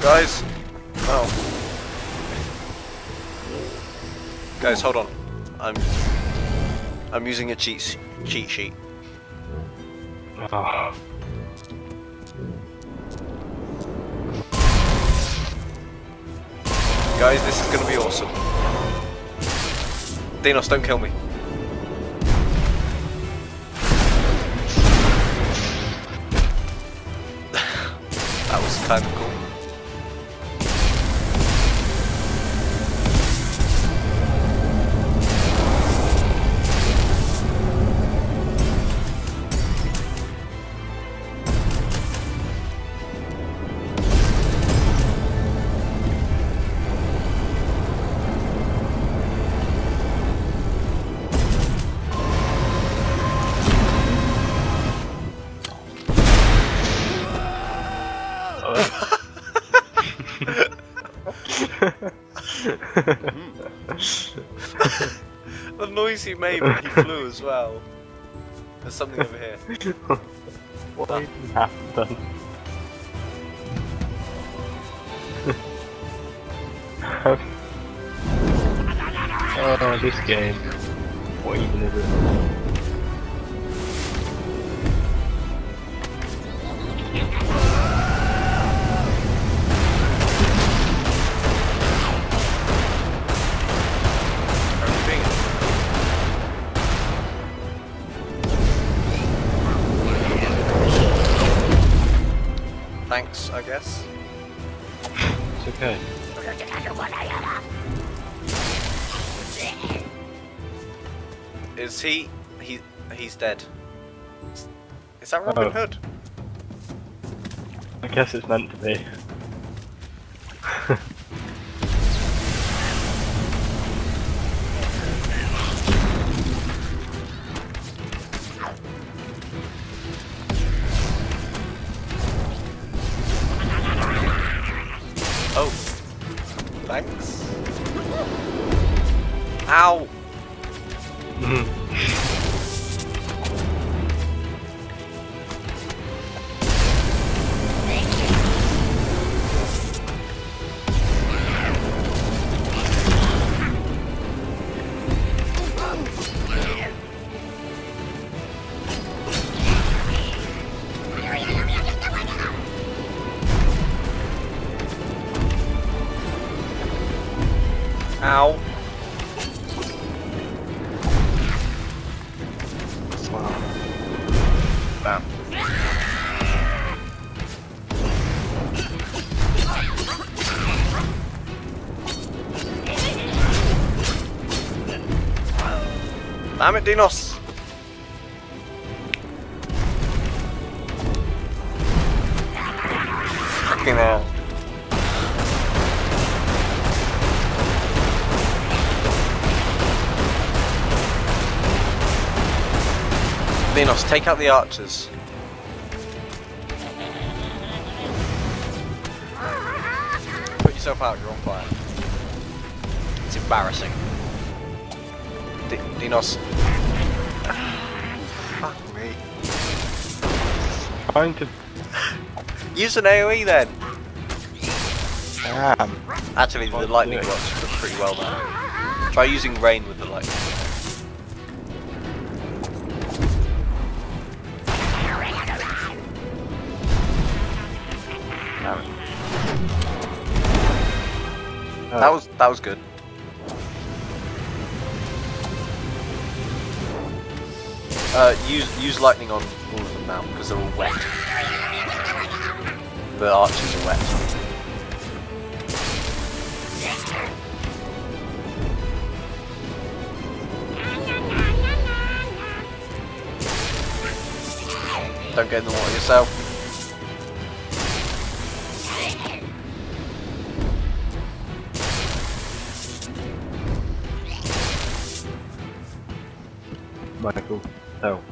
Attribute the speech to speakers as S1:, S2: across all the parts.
S1: Guys! Oh. Guys, hold on. I'm... I'm using a cheat, cheat sheet.
S2: Oh.
S1: Guys, this is gonna be awesome. Dinos, don't kill me. that was kind of cool. The noise he made when he flew as well. There's something over here.
S2: what even happened? oh, this game. What even is it?
S1: Thanks, I guess.
S2: It's okay.
S1: Is he? He he's dead. Is that Robin
S2: Oh.
S1: Hood?
S2: I guess it's meant to be.
S1: Ow! Ow! Bam. Damn it, Dinos! Fucking hell. Dinos, take out the archers. Put yourself out, you're on fire. It's embarrassing. D Dinos. Fuck me.
S2: Trying to.
S1: Use an AoE then!
S2: Damn.
S1: Actually, the lightning
S2: do it.
S1: works pretty well now. Try using rain with the lightning. That was that was good. Uh, use use lightning on all of them now because they're all wet. The archers are wet. Don't get in the water yourself.
S2: cool. So.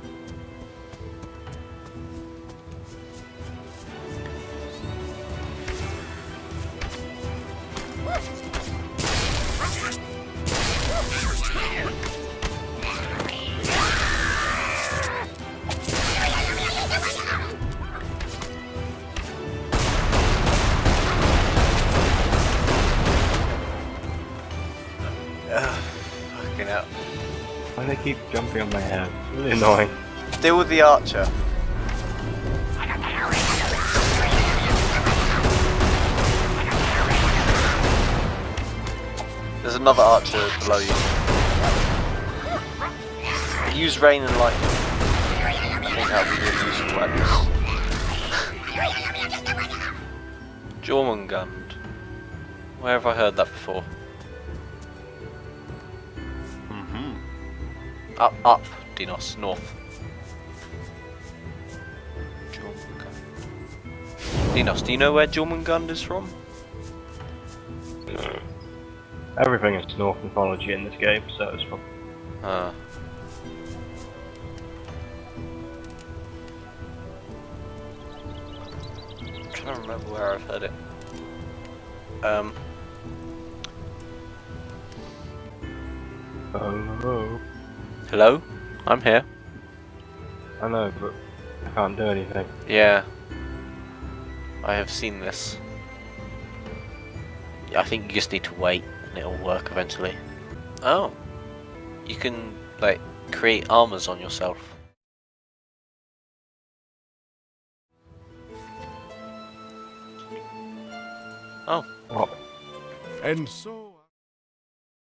S2: Ugh. Why do they keep jumping on my head? Really annoying.
S1: Deal with the archer. There's another archer below you. Use rain and lightning. I think that would be really useful weapons. Jormungand. Where have I heard that before? Up, up, Dinos, north. Jormungand. Dinos, do you know where Jormungand is from?
S2: No. Everything is North mythology in this game, so it's fun.
S1: Ah. I'm trying to remember where I've heard it. Um,
S2: Oh,
S1: hello? I'm here.
S2: I know, but I can't do anything.
S1: Yeah. I have seen this. I think you just need to wait and it'll work eventually. Oh. You can, like, create armors on yourself. Oh.
S2: What?
S3: And so.